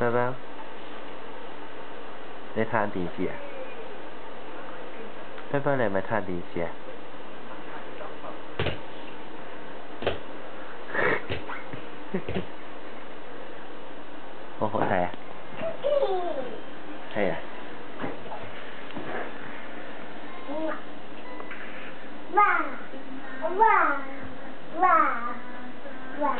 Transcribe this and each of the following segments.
sao sao để than tí gì à thế bao này mà than tí gì à ô hộ thầy à thầy à Wow. Wow. Wow. Wow.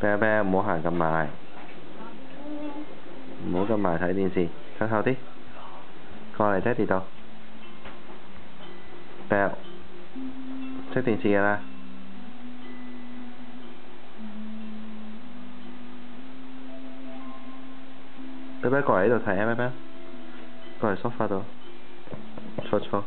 啤啤唔好行咁埋，唔好咁埋睇電視，靠後啲，過嚟爹哋度。啤，熄電視㗎啦。啤啤過嚟呢度睇啊，啤啤，過嚟梳化度，坐坐。